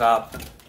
した。